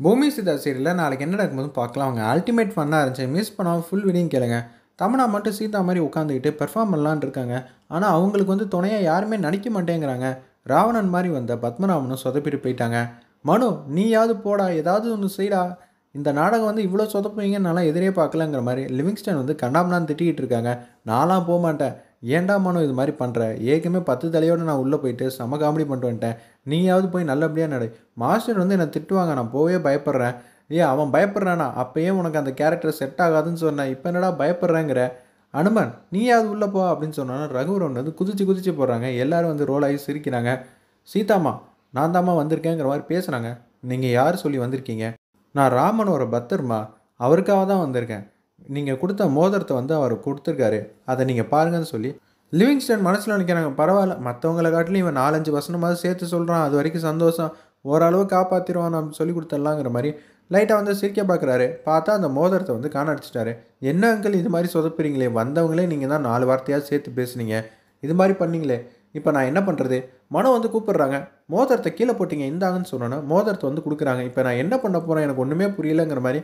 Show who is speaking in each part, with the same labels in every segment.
Speaker 1: பூமி சிதா சீரியலில் நாளைக்கு என்ன நடக்கும்போது பார்க்கலாம். அவங்க அல்டிமேட் ஃபன்னாக இருந்துச்சு. மிஸ் பண்ணாமல் ஃபுல் வீடியும் கேளுங்க. தமனா மட்டும் சீதா மாதிரி உட்காந்துக்கிட்டு பெர்ஃபார்ம் பண்ணலான்னு இருக்காங்க. ஆனால் அவங்களுக்கு வந்து துணையாக யாருமே நடிக்க மாட்டேங்கிறாங்க. ராவணன் மாதிரி வந்த பத்மநாபனும் சொதப்பிட்டு போயிட்டாங்க. மனு நீயாவது போடா. ஏதாவது ஒன்று செய்டா. இந்த நாடகம் வந்து இவ்வளோ சொதப்புவீங்கன்னு நான்லாம் எதிரே பார்க்கலங்கிற மாதிரி லிவிங்ஸ்டன் வந்து கண்ணாமண்ணான்னு திட்டிக்கிட்டு இருக்காங்க. நான்லாம் போக மாட்டேன் ஏன்டா மனு இது மாதிரி பண்ணுற ஏற்கனவே பத்து தலையோடு நான் உள்ளே போயிட்டு செம காமெடி பண்ணிட்டு வந்துட்டேன். நீயாவது போய் நல்லபடியாக நடு. மாஸ்டர் வந்து என்னை திட்டுவாங்க நான் போவே பயப்படுறேன். ஏ அவன் பயப்படுறானா? அப்போயே உனக்கு அந்த கேரக்டர் செட் ஆகாதுன்னு சொன்னேன். இப்போ என்னடா பயப்படுறேங்கிற? அனுமன் நீயாவது உள்ளே போ அப்படின்னு சொன்னான்னா ரகுவரன் வந்து குதிச்சு குதிச்சு போடுறாங்க எல்லோரும் வந்து ரோல் ஆகி சிரிக்கிறாங்க. சீதாம்மா நான் தாம்மா வந்திருக்கேங்கிற மாதிரி பேசுகிறாங்க நீங்கள் யார் சொல்லி வந்திருக்கீங்க? நான் ராமனோட பக்தர்மா அவருக்காக தான் வந்திருக்கேன். நீங்கள் கொடுத்த மோதிரத்தை வந்து அவர் கொடுத்துருக்காரு. அதை நீங்கள் பாருங்கன்னு சொல்லி லிவிங்ஸ்டன் மனசில் நினைக்கிறாங்க பரவாயில்ல மற்றவங்களை காட்டிலும் இவன் நாலஞ்சு வசனமாவது சேர்த்து சொல்கிறான் அது வரைக்கும் சந்தோஷம் ஓரளவு காப்பாற்றிடுவான் நம்ம சொல்லி கொடுத்துடலாங்கிற மாதிரி லைட்டாக வந்து சிரிக்க பார்க்குறாரு பார்த்தா அந்த மோதிரத்தை வந்து காண அடிச்சிட்டாரு என்ன அங்கிள் இது மாதிரி சொதப்புறீங்களே வந்தவங்களே நீங்கள் தான் நாலு வார்த்தையாக சேர்த்து பேசுனீங்க. இது மாதிரி பண்ணீங்களே. இப்போ நான் என்ன பண்ணுறது மனம் வந்து கூப்பிடுறாங்க. மோதிரத்தை கீழே போட்டிங்க இந்தாங்கன்னு சொன்னோன்னே மோதிரத்தை வந்து கொடுக்குறாங்க. இப்போ நான் என்ன பண்ண போகிறேன் எனக்கு ஒன்றுமே புரியலங்கிற மாதிரி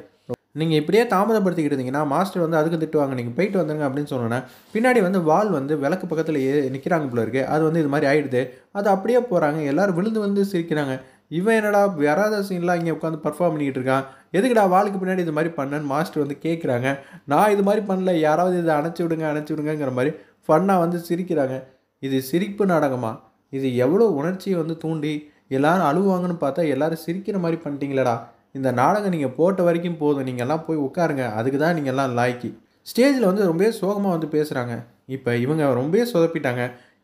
Speaker 1: நீங்கள் இப்படியே தாமதப்படுத்திக்கிட்டு இருந்தீங்கன்னா மாஸ்டர் வந்து அதுக்கு திட்டுவாங்க. நீங்கள் போயிட்டு வந்துருங்க அப்படின்னு சொன்னோன்னே பின்னாடி வந்து வால் வந்து விளக்கு பக்கத்தில் ஏ நிற்கிறாங்க போல இருக்கு. அது வந்து இது மாதிரி ஆயிடுது. அது அப்படியே போகிறாங்க எல்லோரும் விழுந்து வந்து சிரிக்கிறாங்க. இவன் என்னடா வராத சீன்லாம் இங்கே உட்காந்து பர்ஃபார்ம் பண்ணிக்கிட்டு இருக்கான். எதுக்குடா வாளுக்கு பின்னாடி இது மாதிரி பண்ணேன்னு மாஸ்டர் வந்து கேட்குறாங்க நான் இது மாதிரி பண்ணல. யாராவது இதை அணைச்சி விடுங்க அணைச்சி விடுங்கிற மாதிரி ஃபன்னாக வந்து சிரிக்கிறாங்க. இது சிரிப்பு நாடகமா? இது எவ்வளோ உணர்ச்சியை வந்து தூண்டி எல்லோரும் அழுவாங்கன்னு பார்த்தா எல்லாரும் சிரிக்கிற மாதிரி பண்ணிட்டீங்களடா. இந்த நாடகம் நீங்கள் போட்ட வரைக்கும் போதும். நீங்கள்லாம் போய் உட்காருங்க. அதுக்கு தான் நீங்கள்லாம் லாய்க்கி. ஸ்டேஜில் வந்து ரொம்பவே சோகமாக வந்து பேசுகிறாங்க இப்போ இவங்க ரொம்பவே சொதப்பிட்டாங்க.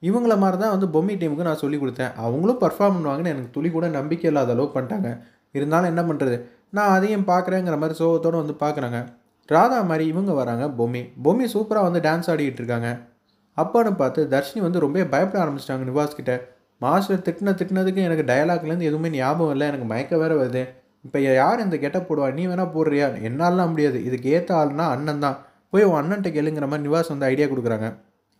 Speaker 1: இவங்கள மாதிரி தான் வந்து பொம்மி டீமுக்கு நான் சொல்லி கொடுத்தேன். அவங்களும் பர்ஃபார்ம் பண்ணுவாங்கன்னு எனக்கு துளி கூட நம்பிக்கை இல்லாத அளவு பண்ணிட்டாங்க. இருந்தாலும் என்ன பண்ணுறது நான் அதையும் பார்க்குறேங்கிற மாதிரி சோகத்தோடு வந்து பார்க்குறாங்க. ராதா மாதிரி இவங்க வராங்க பொம்மி. பொம்மி சூப்பராக வந்து டான்ஸ் ஆடிக்கிட்டு இருக்காங்க. அப்பான்னு பார்த்து தர்ஷினி வந்து ரொம்ப பயப்பட ஆரம்பிச்சிட்டாங்க நிவாஸ் கிட்ட. மாஸ்டர் திட்டின திட்டினதுக்கு எனக்கு டயலாக்லேருந்து எதுவுமே ஞாபகம் இல்லை. எனக்கு மயக்க வேறு வருது. இப்போ யார் இந்த கெட்ட போடுவா? நீ வேணால் போடுறியா? என்னாலாம் முடியாது. இதுக்கு ஏற்ற ஆள்னா அண்ணன் தான். போய் உன் அண்ணன்ட்ட கேளுங்கிற மாதிரி நிவாஸ் வந்து ஐடியா கொடுக்குறாங்க.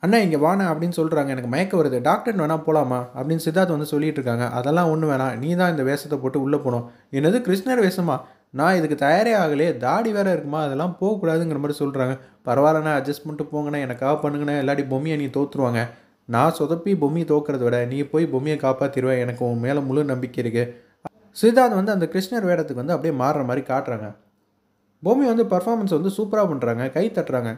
Speaker 1: அண்ணா இங்கே வாண்ணே அப்படின்னு சொல்கிறாங்க எனக்கு மயக்க வருது. டாக்டர் வேணால் போகலாமா அப்படின்னு சித்தார்த் வந்து சொல்லிட்டு இருக்காங்க. அதெல்லாம் ஒன்றும் வேணாம். நீ தான் இந்த வேஷத்தை போட்டு உள்ளே போகணும். என்னது கிருஷ்ணர் வேஷமா? நான் இதுக்கு தயாரே ஆகலையே தாடி வேற இருக்குமா? அதெல்லாம் போகக்கூடாதுங்கிற மாதிரி சொல்கிறாங்க பரவாயில்லண்ணா அட்ஜஸ்ட் பண்ணிட்டு போங்கண்ணே. எனக்காக பண்ணுங்கண்ணே. இல்லாட்டி பொம்மியை நீ தோற்றுருவாங்க நான் சொதப்பி பொம்மியை தோக்கிறத விட நீ போய் பொம்மியை காப்பாற்றிடுவேன் எனக்கு உன் மேலே முழு நம்பிக்கை இருக்குது சித்தார்த் வந்து அந்த கிருஷ்ணர் வேடத்துக்கு வந்து அப்படியே மாறுற மாதிரி காட்டுறாங்க. பூமி வந்து பர்ஃபார்மன்ஸ் வந்து சூப்பராக பண்ணுறாங்க கை தட்டுறாங்க.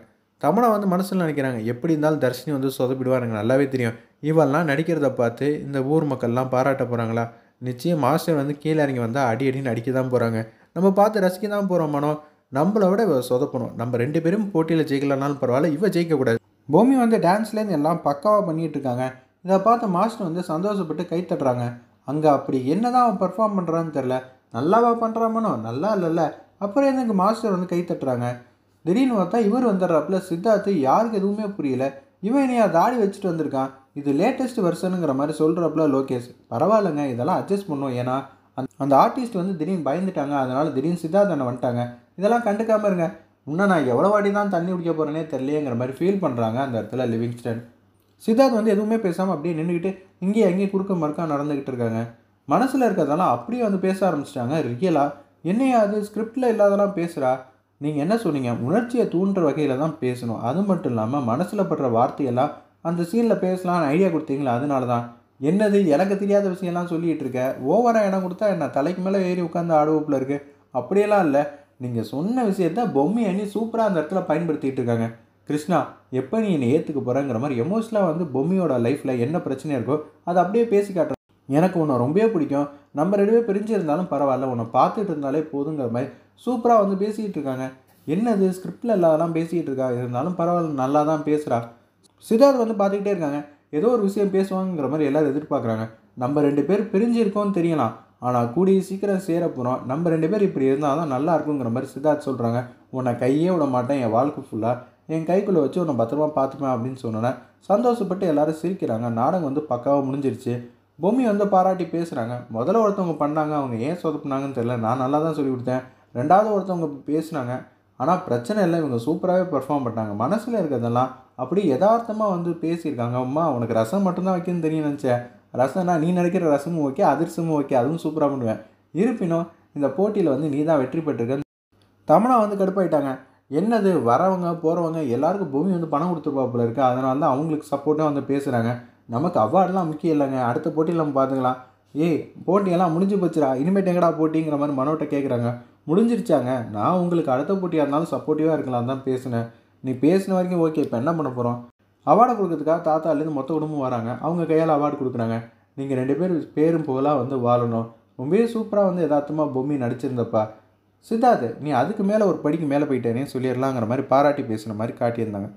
Speaker 1: தமனா வந்து மனசில் நினைக்கிறாங்க எப்படி இருந்தாலும் தர்ஷினி வந்து சொதப்பிடுவாருங்க நல்லாவே தெரியும். இவெல்லாம் நடிக்கிறத பார்த்து இந்த ஊர் மக்கள்லாம் பாராட்ட போகிறாங்களா நிச்சயம் மாஸ்டர் வந்து கீழே இறங்கி வந்தால் அடி அடின்னு அடிக்க தான் போகிறாங்க நம்ம பார்த்து ரசிக்க தான் போகிறோம் மனோ. நம்மளை விட சொதப்பணும். நம்ம ரெண்டு பேரும் போட்டியில் ஜெயிக்கலனாலும் பரவாயில்ல இவ ஜெயிக்கக்கூடாது பூமி வந்து டான்ஸ்லேருந்து எல்லாம் பக்காவாக பண்ணிகிட்டு இருக்காங்க. இதை பார்த்து மாஸ்டர் வந்து சந்தோஷப்பட்டு கை தட்டுறாங்க. அங்கே அப்படி என்ன தான் அவன் பெர்ஃபார்ம் பண்ணுறான்னு தெரில நல்லாவா பண்ணுறாமனோ நல்லா இல்லைல்ல. அப்புறம் எனக்கு மாஸ்டர் வந்து கை தட்டுறாங்க? திடீர்னு பார்த்தா இவர் வந்துடுறாப்புல. சித்தார்த்து யாருக்கு எதுவுமே புரியல. இவன் இனியா தாடி வச்சுட்டு வந்திருக்கான். இது லேட்டஸ்ட் வெர்ஷனுங்கிற மாதிரி சொல்கிறப்பல லோகேஷ். பரவாயில்லைங்க இதெல்லாம் அட்ஜஸ்ட் பண்ணுவோம். ஏன்னா அந்த அந்த ஆர்டிஸ்ட் வந்து திடீர்னு பயந்துட்டாங்க. அதனால் திடீர்னு சித்தார்த் வந்துட்டாங்க. இதெல்லாம் கண்டுக்காமல் இருங்க. இன்னும் நான் எவ்வளோ வாட்டி தான் தண்ணி குடிக்க போகிறேனே தெரியலையேங்கிற மாதிரி ஃபீல் பண்ணுறாங்க அந்த இடத்துல லிவிங்ஸ்டன் சித்தார்த் வந்து எதுவுமே பேசாமல் அப்படியே நின்றுக்கிட்டு இங்கேயே அங்கேயே குறுக்க மறுக்கா நடந்துக்கிட்டு இருக்காங்க. மனசில் இருக்கிறதெல்லாம் அப்படியே வந்து பேச ஆரம்பிச்சிட்டாங்க. ரியலாக என்னையா அது? ஸ்கிரிப்டில் இல்லாதெல்லாம் பேசுகிறா நீங்கள் என்ன சொன்னீங்க? உணர்ச்சியை தூண்டுற வகையில் தான் பேசணும். அது மட்டும் இல்லாமல் மனசில் படுற வார்த்தையெல்லாம் அந்த சீனில் பேசலாம்னு ஐடியா கொடுத்தீங்களா? அதனால தான் என்னது? எனக்கு தெரியாத விஷயம்லாம் சொல்லிகிட்டு இருக்க. ஓவராக இடம் கொடுத்தா என்ன? தலைக்கு மேலே ஏறி உட்காந்து ஆடுவோப்பில் இருக்குது அப்படியெல்லாம் இல்லை. நீங்கள் சொன்ன விஷயத்த பொம்மை அணி சூப்பராக அந்த இடத்துல பயன்படுத்திகிட்டு இருக்காங்க. கிருஷ்ணா எப்போ நீ என்னை ஏற்றுக்க போகிறேங்கிற மாதிரி எமோஷனலாக வந்து பொம்மியோட லைஃப்பில் என்ன பிரச்சனை இருக்கோ அதை அப்படியே பேசி காட்டுறேன் எனக்கு உன்னை ரொம்பவே பிடிக்கும். நம்ம ரெண்டு பேர் பிரிஞ்சு இருந்தாலும் பரவாயில்ல உன்னை பார்த்துட்டு இருந்தாலே போதுங்கிற மாதிரி சூப்பராக வந்து பேசிக்கிட்டு இருக்காங்க. என்னது ஸ்கிரிப்டில் இல்லாதெல்லாம் பேசிக்கிட்டு இருக்கா? இருந்தாலும் பரவாயில்ல நல்லா தான் பேசுகிறா சித்தார்த் வந்து பார்த்துக்கிட்டே இருக்காங்க. ஏதோ ஒரு விஷயம் பேசுவாங்கிற மாதிரி எல்லோரும் எதிர்பார்க்குறாங்க. நம்ம ரெண்டு பேர் பிரிஞ்சிருக்கோம்னு தெரியலாம். ஆனால் கூடிய சீக்கிரம் சேர போகிறோம் நம்ம ரெண்டு பேர் இப்படி இருந்தால் தான் நல்லா இருக்குங்கிற மாதிரி சித்தார்த் சொல்கிறாங்க உன்னை கையே விட மாட்டேன் என் வாழ்க்கை ஃபுல்லாக என் கைக்குள்ளே வச்சு உன்னை பத்திரமா பார்த்துப்பேன் அப்படின்னு சொன்னோன்னே சந்தோஷப்பட்டு எல்லாரும் சிரிக்கிறாங்க. நாடகம் வந்து பக்காவாக முடிஞ்சிருச்சு. பொம்மி வந்து பாராட்டி பேசுகிறாங்க முதல்ல ஒருத்தவங்க பண்ணாங்க அவங்க ஏன் சொதப்புனாங்கன்னு தெரில நான் நல்லா தான் சொல்லி கொடுத்தேன். ரெண்டாவது ஒருத்தவங்க பேசுனாங்க. ஆனால் பிரச்சனை இல்லை இவங்க சூப்பராகவே பெர்ஃபார்ம் பண்ணாங்க மனசில் இருக்கிறதெல்லாம் அப்படி யதார்த்தமாக வந்து பேசியிருக்காங்க. அம்மா உனக்கு ரசம் மட்டும்தான் வைக்கணும்னு தெரியும் நினச்சேன். ரசம்னா நீ நினைக்கிற ரசமும் ஓகே அதிர்சமும் ஓகே அதுவும் சூப்பராக பண்ணுவேன். இருப்பினும் இந்த போட்டியில் வந்து நீ தான் வெற்றி பெற்றிருக்க. தமிழா வந்து கடுப்பாயிட்டாங்க. என்னது வரவங்க போகிறவங்க எல்லாருக்கும் பூமி வந்து பணம் கொடுத்துருப்பாப்புல இருக்குது அதனால தான் அவங்களுக்கு சப்போர்ட்டாக வந்து பேசுகிறாங்க நமக்கு அவார்டெலாம் முக்கியம் இல்லைங்க. அடுத்த போட்டியில் நம்ம பார்த்துக்கலாம் ஏய் போட்டியெல்லாம் முடிஞ்சு போச்சுடா. இனிமேட்டு எங்கடா போட்டிங்கிற மாதிரி மனோட்ட கேட்குறாங்க முடிஞ்சிருச்சாங்க. நான் உங்களுக்கு அடுத்த போட்டியாக இருந்தாலும் சப்போர்ட்டிவாக இருக்கலாம் தான் பேசினேன். நீ பேசின வரைக்கும் ஓகே இப்போ என்ன பண்ண போகிறோம் அவார்டை கொடுக்கறதுக்காக தாத்தாலேருந்து மொத்த குடும்பம் வராங்க. அவங்க கையால் அவார்டு கொடுக்குறாங்க. நீங்கள் ரெண்டு பேர் பேரும் புகழாக வந்து வாழணும். ரொம்பவே சூப்பராக வந்து யதார்த்தமாக பொம்மி நடிச்சிருந்தப்பா. சித்தார்த் நீ அதுக்கு மேலே ஒரு படிக்கு மேலே போயிட்டேனே சொல்லிடலாங்கிற மாதிரி பாராட்டி பேசுன மாதிரி காட்டியிருந்தாங்க.